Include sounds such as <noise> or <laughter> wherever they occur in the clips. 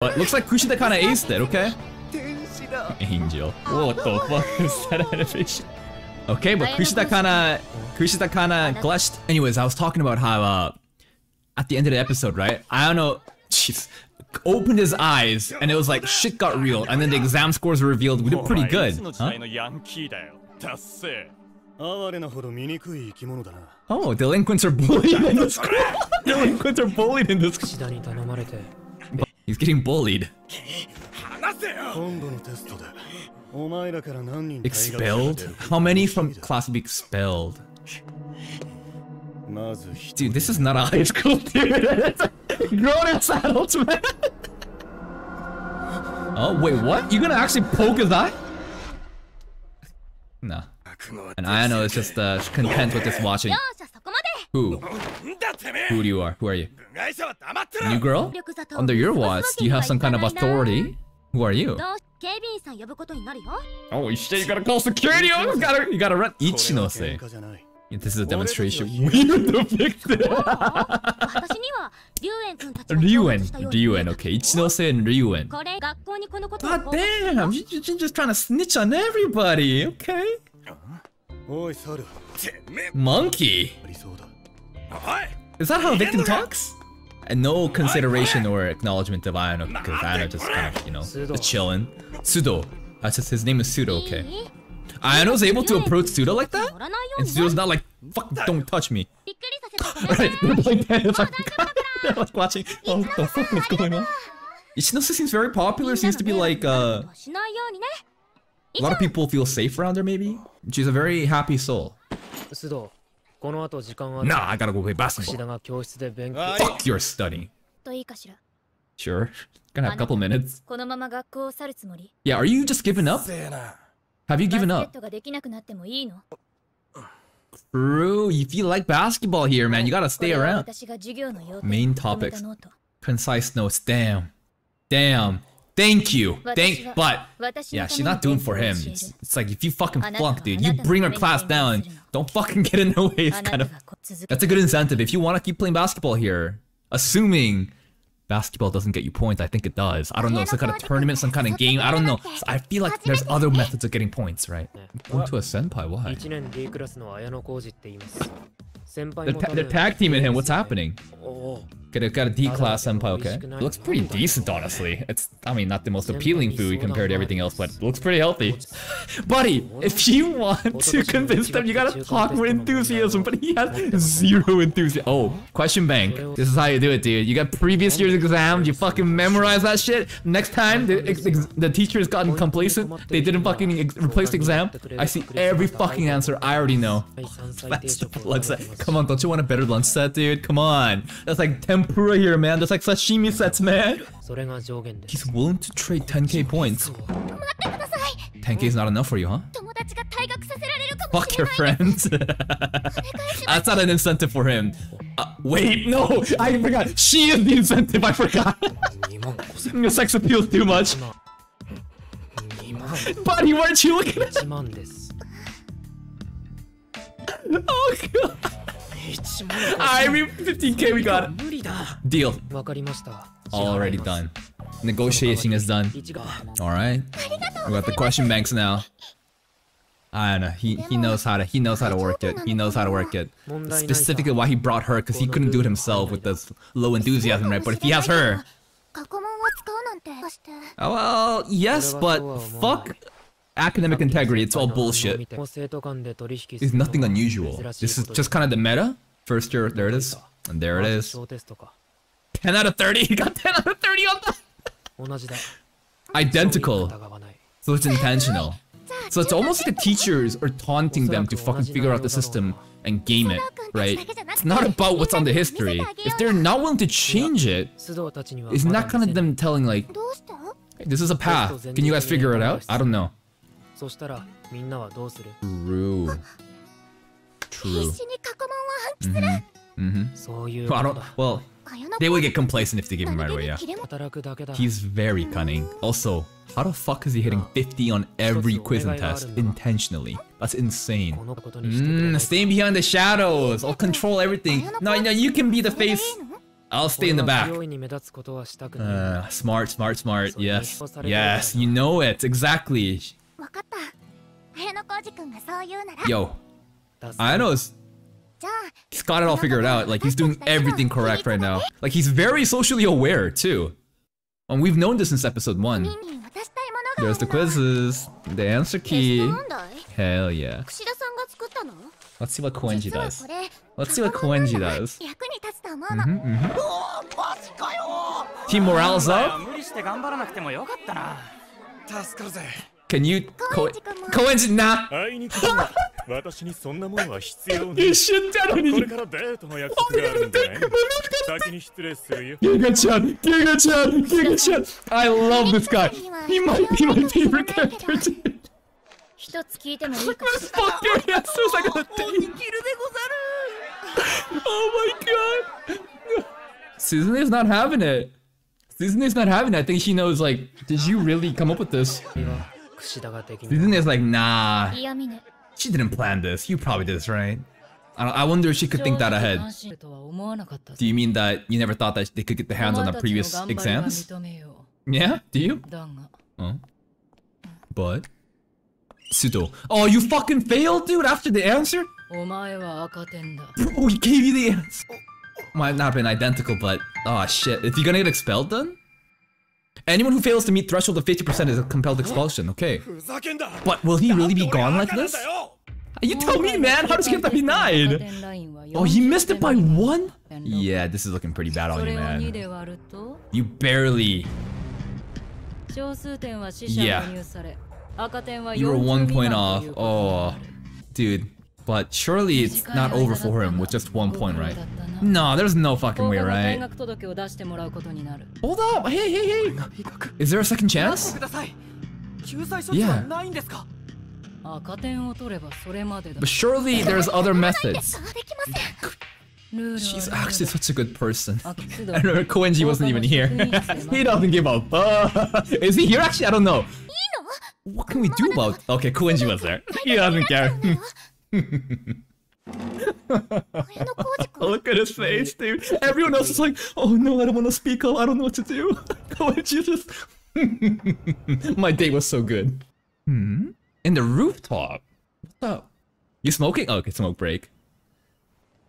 But looks like Kushida kinda aced it, okay? Angel. What the <laughs> fuck is that animation? Okay, but Kushida kinda... Kushida kinda glitched. Anyways, I was talking about how, uh... At the end of the episode, right? I don't know... Jeez. Opened his eyes, and it was like, shit got real. And then the exam scores were revealed. We did pretty good, huh? Oh, delinquents are bullied in this school! <laughs> <laughs> delinquents are bullied in this school! He's getting bullied. expelled? How many from class be expelled? Dude, this is not a high school <laughs> dude. Grown ass adults, man. oh, wait, what? You gonna actually poke his eye? No. And I know it's just uh, content with just watching. Who? Who do you are? Who are you? New girl? Under your watch, do you have some kind of authority? Who are you? Oh shit, you gotta call security! Oh, you gotta, you gotta run Ichinose. Yeah, this is a demonstration. Weird the victim! <laughs> Ryuen. Ryuen, okay. Ichinose and Ryuen. God damn! You, you're just trying to snitch on everybody, okay? Monkey? Is that how a Victim talks? And no consideration or acknowledgement of Ayano because Ayano just kind of, you know, just chilling. Sudo. That's just his name is Sudo, okay. Ayano's able to approach Sudo like that? And Sudo's not like, fuck, don't touch me. All <laughs> right, <laughs> they're like like, <laughs> like watching, oh, what the fuck is going on? Ichinose seems very popular, seems to be like, uh... A lot of people feel safe around her, maybe? She's a very happy soul. Sudo. この後時間はある Nah, I gotta go play 岸 basketball. 田が教室で勉強 Fuck your studying. といいかしら Sure, gonna have a couple minutes. このまま学校を去るつもり Yeah, are you just giving up? せえな Have you バス given ケッ up? トができなくなってもいいの True. If you like basketball here, man, you gotta こ stay れは around. 私が授業の要点 Main にまとめ topics. たノート Concise notes. Damn. Damn. Thank you. Thank. But 私の yeah, た she's めに not doing for 勉 him. 強を教え It's, る it's like if you fucking あなたは flunk, dude, あ you なたの bring her ために class 勉強 down. Don't fucking get in the way. It's kind of that's a good incentive if you want to keep playing basketball here. Assuming basketball doesn't get you points, I think it does. I don't know, some kind of tournament, some kind of game. I don't know. I feel like there's other methods of getting points, right? Going to a senpai, why? They're, ta they're tag teaming him. What's happening? Gotta, got a D class Senpai, okay? It looks pretty decent, honestly. It's, I mean, not the most appealing food compared to everything else, but looks pretty healthy. <laughs> Buddy, if you want to convince them, you gotta talk with enthusiasm, but he has zero enthusiasm. Oh, question bank. This is how you do it, dude. You got previous year's exams, you fucking memorize that shit. Next time, the, the teacher has gotten complacent, they didn't fucking ex replace the exam. I see every fucking answer, I already know. Oh, <laughs> that's the plug set. <laughs> Come on, don't you want a better lunch set, dude? Come on. That's like tempura here, man. That's like sashimi sets, man. He's willing to trade 10k points. 10k is not enough for you, huh? Fuck your friends. <laughs> That's not an incentive for him. Uh, wait, no, I forgot. She is the incentive, I forgot. <laughs> Your sex appeals too much. Buddy, weren't you looking at Oh god. I mean, 15k we got it. Deal. Already done. Negotiating is done. Alright. We got the question banks now. I don't know. He he knows how to he knows how to work it. He knows how to work it. Specifically why he brought her, because he couldn't do it himself with this low enthusiasm, right? But if he has her. Oh, well, yes, but fuck academic integrity, it's all bullshit. It's nothing unusual. This is just kind of the meta. First year, there it is. And there it is. 10 out of 30? <laughs> He got 10 out of 30 on that? <laughs> Identical. So it's intentional. So it's almost like the teachers are taunting them to fucking figure out the system and game it, right? It's not about what's on the history. If they're not willing to change it, it's not kind of them telling like, hey, this is a path. Can you guys figure it out? I don't know. そしたらみんなはどうする True. 必 True. 死に過去問を暗記する Mm-hmm. そういう Well, I こ don't. とだ Well, 綾野 they would get complacent if they give him right away. Yeah. 切れも働くだけだ He's very cunning. Also, how the fuck is he hitting 50 on every quiz and test intentionally? That's insane. このことにしてくれな Mmm, い staying behind the shadows. I'll control everything. No, no, you can be the face. I'll stay in the 俺は back. 不用意に目立つことはしたくない Uh, smart, smart, smart. Yes. Yes, you know it. Exactly. Yo, I know it's he's got it all figured out. Like he's doing everything correct right now. Like he's very socially aware too. And we've known this since episode one. There's the quizzes, the answer key. Hell yeah. Let's see what Koenji does. Let's see what Koenji does. Mm -hmm, mm -hmm. Oh, Team morale's up. Can you co coincidence? Nah. you should tell me. Giga-chan, Giga-chan, I love this guy. He might be my favorite character. Dude. this fucking asshole like a oh my god. Susan is not having it. Susan is not having it. I think she knows, like, did you really come up with this? Yeah. Isn't like, nah. She didn't plan this. You probably did this, right? I, I wonder if she could think that ahead. Do you mean that you never thought that they could get their hands on the previous exams? Yeah? Do you? Huh? But... Sudo. Oh, you fucking failed, dude, after the answer? Bro, he <laughs> gave you the answer. Oh, might not have been identical, but... Oh, shit. If you're gonna get expelled, then? Anyone who fails to meet threshold of 50% is a compelled expulsion, okay. But will he really be gone like this? You tell me, man! How does he get to be 9? Oh, he missed it by 1? Yeah, this is looking pretty bad on you, man. You barely... Yeah. You were one point off. Oh, dude but surely it's not over for him with just one point, right? No, there's no fucking way, right? Hold up! Hey, hey, hey! Is there a second chance? Yeah. But surely there's other methods. She's actually such a good person. I remember Koenji wasn't even here. <laughs> he doesn't give up. Uh, <laughs> is he here actually? I don't know. What can we do about... Okay, Koenji was there. He doesn't care. <laughs> Look at his face, dude. Everyone else is like, oh no, I don't want to speak up. I don't know what to do. <laughs> oh, Jesus. <laughs> My day was so good. Hmm? In the rooftop? What's up? You smoking? Oh, okay, smoke break.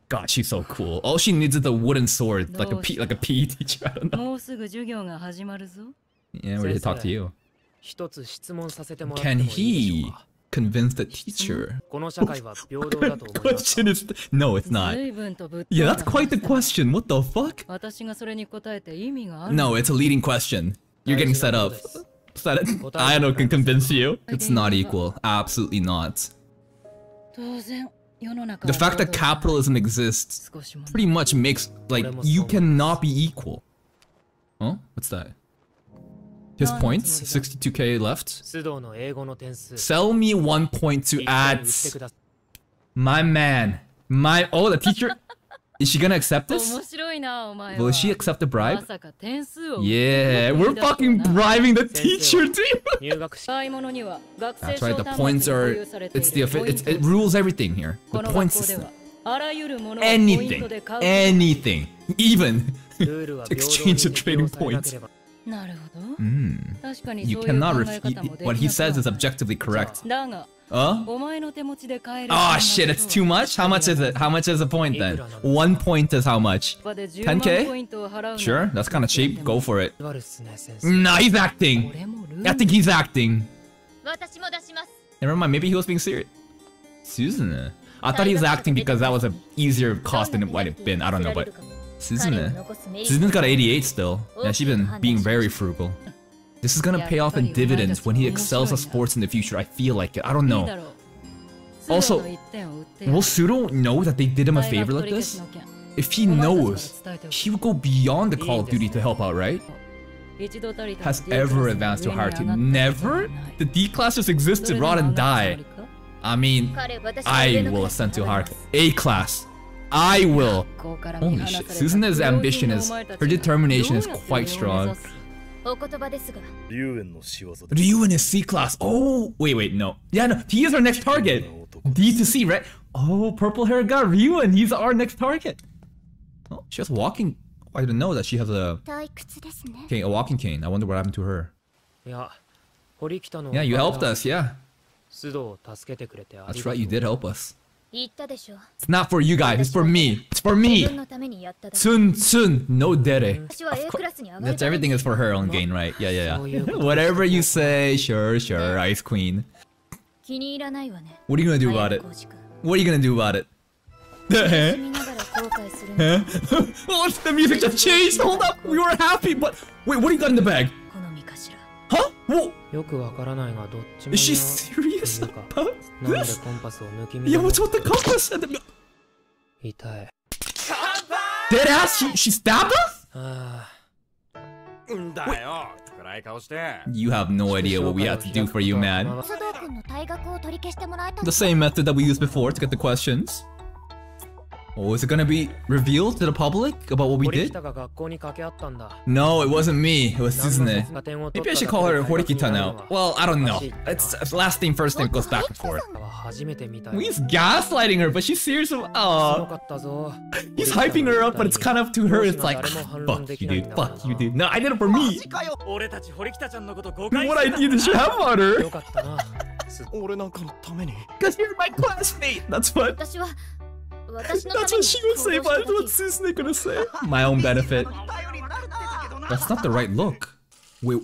God, she's so cool. All she needs is a wooden sword, like a P like a PE teacher. I don't know. Yeah, we're here to talk to you. Can he convince the teacher. question is... <laughs> No, it's not. Yeah, that's quite the question. What the fuck? No, it's a leading question. You're getting set up. Set it. I don't can convince you. It's not equal. Absolutely not. The fact that capitalism exists pretty much makes, like, you cannot be equal. Huh? What's that? His points, 62k left. Sell me one point to ads. My man. My- oh, the teacher- Is she gonna accept this? Will she accept the bribe? Yeah, we're fucking bribing the teacher, dude! <laughs> That's right, the points are... It's the... It's, it rules everything here. The point system. Anything. Anything. Even <laughs> exchange of trading points. Mm. You cannot refute what he says is objectively correct. Huh? Oh shit, it's too much? How much is it? How much is a point then? One point is how much? 10k? Sure, that's kinda cheap. Go for it. Nah, he's acting. I think he's acting. Never mind, maybe he was being serious. Susan? I thought he was acting because that was an easier cost than it might have been. I don't know, but... Suzune. Suzune's got 88 still. Yeah, she's been being very frugal. This is gonna pay off in dividends when he excels at sports in the future. I feel like it. I don't know. Also, will Sudo know that they did him a favor like this? If he knows, he would go beyond the Call of Duty to help out, right? Has ever advanced to a higher? Never? The D-class just existed, rot and die. I mean, I will ascend to a higher A-class. I will. Holy shit, Suzune's ambition is, her determination is quite strong. Ryuen is C-class. Oh, wait, wait, no. Yeah, no, he is our next target. D to C, right? Oh, purple hair guy, Ryuen, he's our next target. Oh, she was walking. Oh, I didn't know that she has a, cane, a walking cane. I wonder what happened to her. Yeah, you helped us, yeah. That's right, you did help us. It's not for you guys, it's for me. It's for me. Tsun Tsun, no dere. That's everything is for her own gain, right? Yeah, yeah, yeah. <laughs> Whatever you say, sure, sure, Ice Queen. What are you gonna do about it? What are you gonna do about it? huh? oh, the music just changed! Hold up! We were happy, but... Wait, what do you got in the bag? <laughs> Huh? Whoa! よくわからないがどっちも is she 嫌 serious というか about なんで this? コンパスを抜き Yeah, 見でも what's with the compass? and the- 痛い Dead ass? She, she stabbed us? あんだよ暗い顔して You have no idea what we have to do for you, man. 須藤君の退学を取り消してもらえた The same method that we used before to get the questions. Oh, is it gonna be revealed to the public about what we did? No, it wasn't me. It was Suzune. Maybe I should call her Horikita now. Well, I don't know. It's last thing first thing goes back and forth. He's gaslighting her, but she's serious. Oh. He's hyping her up, but it's kind of to her. It's like, fuck you, dude. Fuck you, dude. No, I did it for me. What I did is have on her. <laughs> Because you're my classmate. That's what. That's what she would say, but what's what gonna say. My own benefit. That's not the right look. Wait.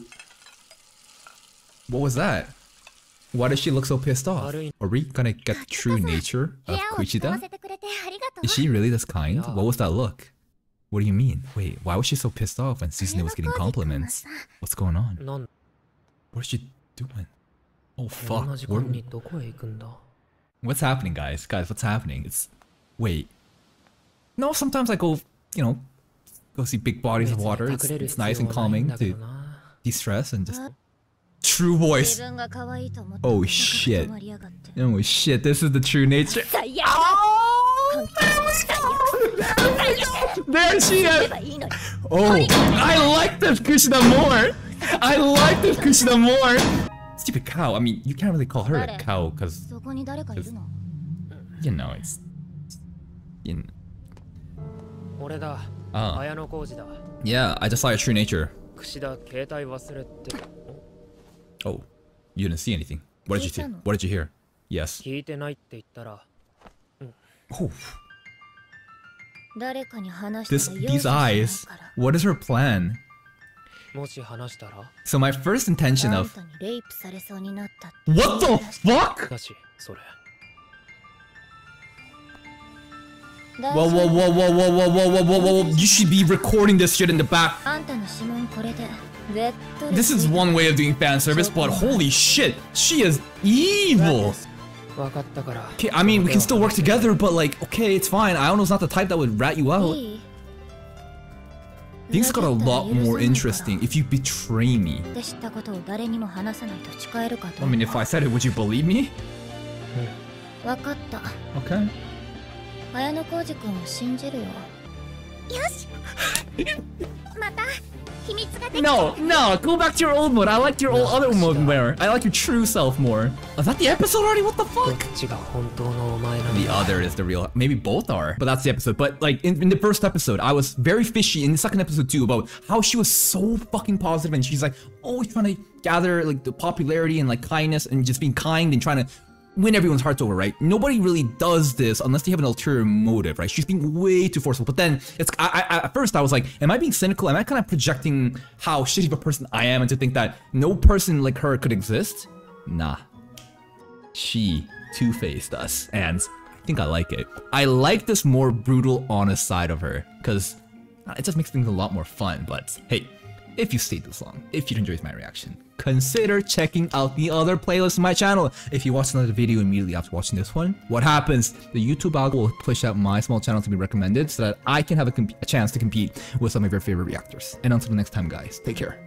What was that? Why does she look so pissed off? Are we gonna get the true nature of uh, Kushida? Is she really this kind? What was that look? What do you mean? Wait, why was she so pissed off when Susan was getting compliments? What's going on? What's she doing? Oh fuck. Where... What's happening guys? Guys, what's happening? It's wait. No, sometimes I go, you know, go see big bodies of water. It's, it's nice and calming to de-stress and just... True voice. Oh shit. Oh shit, this is the true nature. Oh! <laughs> There she is! Oh, I like this Kushida more! I like this Kushida more! Stupid cow, I mean, you can't really call her a cow, because... You know, it's in. Ah. Yeah, I just saw your true nature. Oh, you didn't see anything. What did you see? What did you hear? Yes. Oh. This, these eyes. What is her plan? So my first intention of... What the fuck? Whoa, whoa, whoa, whoa, whoa, whoa, whoa, whoa, whoa, whoa, whoa. You should be recording this shit in the back. This is one way of doing fan service, but holy shit, she is evil. Okay, I mean, we can still work together, but like, okay, it's fine. Ayano's not the type that would rat you out. Things got a lot more interesting if you betray me. I mean, if I said it, would you believe me? Okay. 綾野浩二君を信じるよよしまた秘密ができ No, no, go back to your old mode. I like your old other mode more. I like your true self more. Is that the episode already? What the どっ fuck? ちが本当のお前なの The other is the real. Maybe both are, but that's the episode. But like in, in the first episode, I was very fishy. In the second episode too, about how she was so fucking positive and she's like always trying to gather like the popularity and like kindness and just being kind and trying to win everyone's hearts over, right? Nobody really does this unless they have an ulterior motive, right? She's being way too forceful. But then it's I, I at first I was like, am I being cynical? Am I kind of projecting how shitty of a person I am and to think that no person like her could exist? Nah she two-faced us and i think i like it i like this more brutal honest side of her because it just makes things a lot more fun but hey if you stayed this long if you enjoyed my reaction consider checking out the other playlists on my channel. If you watch another video immediately after watching this one what happens? The youtube algorithm will push out my small channel to be recommended so that i can have a, a chance to compete with some of your favorite reactors. And until the next time guys take care